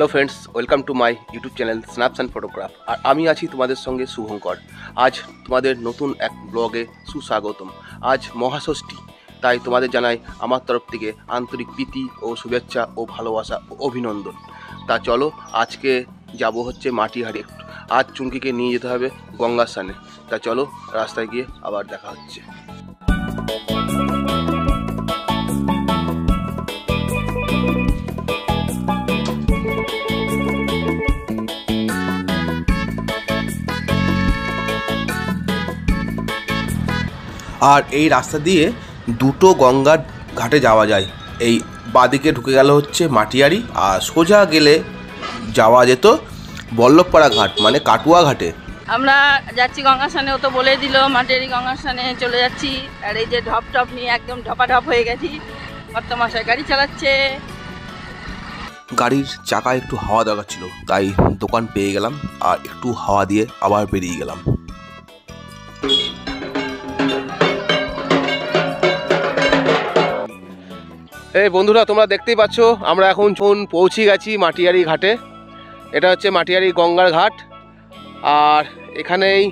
Hello friends welcome to my YouTube channel Snaps and Photograph আর আমি আছি তোমাদের সঙ্গে শুভঙ্কর। আজ তোমাদের নতুন এক ব্লগে সুস্বাগতম। আজ মহাষষ্ঠী, তাই তোমাদের জানাই আমার তরফ থেকে আন্তরিক প্রীতি ও শুভেচ্ছা ও ভালোবাসা ও অভিনন্দন। তা চলো, আজকে যাব হচ্ছে মাটিহাড়ি আজ চুমকিকে নিয়ে যেতে হবে গঙ্গার স্থানে তা চলো, রাস্তায় গিয়ে আবার দেখা হচ্ছে। আর এই রাস্তা দিয়ে দুটো গঙ্গার ঘাটে যাওয়া যায়। এই বাদিকে ঢুকে গেল হচ্ছে মাটিয়ারি আর সোজা গেলে যাওয়া যেত বল্লভপাড়া ঘাট মানে কাটুয়া ঘাটে। আমরা যাচ্ছি গঙ্গার সানে ও তো বলে দিল মাটিয়ারি গঙ্গার সানে চলে যাচ্ছি। আর এই যে ঢপ টপ নিয়ে একদম ঢপা ঢপ হয়ে গেছি। বর্তমাশায় গাড়ি চালাচ্ছে। গাড়ির চাকায় একটু হাওয়া দরকার ছিল তাই দোকান পেয়ে গেলাম আর একটু হাওয়া দিয়ে আবার বেরিয়ে গেলাম। এই বন্ধুরা, তোমরা দেখতেই পাচ্ছ, আমরা এখন যখন পৌঁছে গেছি মাটিয়ারি ঘাটে, এটা হচ্ছে মাটিয়ারি গঙ্গার ঘাট, আর এখানেই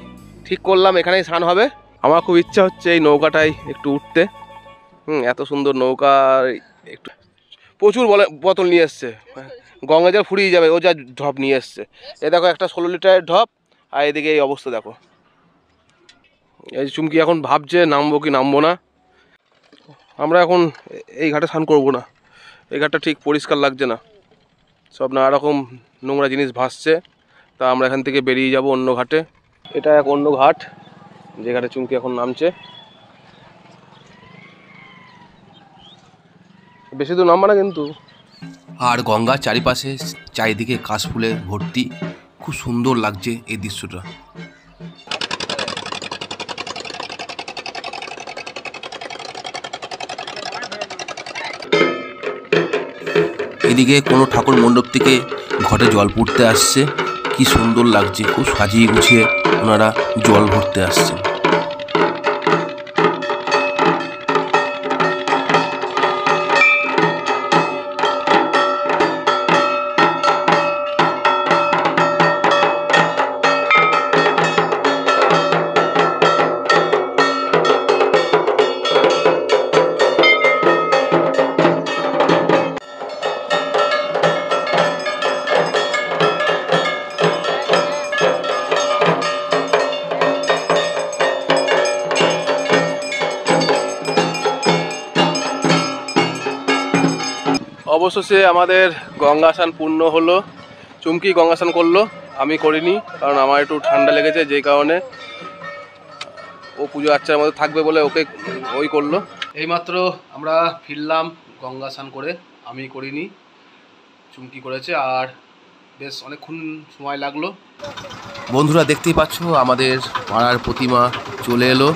ঠিক করলাম, এখানেই স্নান হবে। আমার খুব ইচ্ছা হচ্ছে এই নৌকাটায় একটু উঠতে। হুম, এত সুন্দর নৌকা, একটু প্রচুর বলে, বোতল নিয়ে এসছে। গঙ্গা জল ফুরিয়ে যাবে, ও যা ঢপ নিয়ে এসছে। এ দেখো একটা ষোলো লিটারের ঢপ, আর এদিকে এই অবস্থা দেখো। এই চুমকি এখন ভাবছে, নামবো কি, নামবো না। আমরা এখন এই ঘাটে স্নান করব না। এই ঘাটটা ঠিক পরিষ্কার লাগছে না। সব নানা রকম নোংরা জিনিস ভাসছে। তা আমরা এখান থেকে বেরিয়ে যাব অন্য ঘাটে। এটা এক অন্য ঘাট, যে ঘাটে চুমকি এখন নামছে। বেশি দূর নামবা না কিন্তু। আর গঙ্গার চারিপাশে চারিদিকে কাশফুলে ভর্তি। খুব সুন্দর লাগছে এই দৃশ্যটা। এদিকে কোনো ঠাকুর মণ্ডপ থেকে ঘটে জল পড়তে আসছে। কি সুন্দর লাগছে, খুব সাজিয়ে গুছিয়ে ওনারা জল ভরতে আসছেন। অবশেষে আমাদের গঙ্গা স্নান পূর্ণ হলো। চুমকি গঙ্গা স্নান করল। আমি করিনি, কারণ আমার একটু ঠান্ডা লেগেছে যেই কারণে ও পুজো আচ্ছার মধ্যে থাকবে বলে ওকে ওই করল। এইমাত্র আমরা ফিরলাম গঙ্গা স্নান করে। আমি করিনি, চুমকি করেছে আর বেশ অনেকক্ষণ সময় লাগল। বন্ধুরা দেখতেই পাচ্ছ, আমাদের পাড়ার প্রতিমা চলে এলো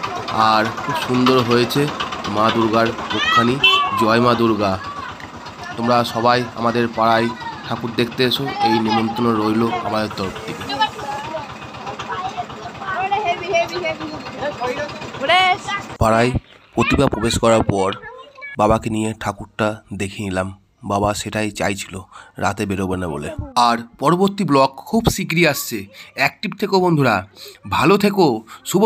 আর খুব সুন্দর হয়েছে মা দুর্গার মুখখানি জয় মা দুর্গা। তোমরা সবাই আমাদের পাড়ায় ঠাকুর দেখতে এসো। এই নিমন্ত্রণ রইল আমাদের তরফ থেকে। পাড়ায় প্রতিভা প্রবেশ করার পর বাবাকে নিয়ে ঠাকুরটা দেখে নিলাম। বাবা সেটাই চাইছিল, রাতে বেরোবে না বলে। আর পরবর্তী ব্লগ খুব শীঘ্রই আসছে। অ্যাক্টিভ থেকো বন্ধুরা। ভালো থেকো, শুভ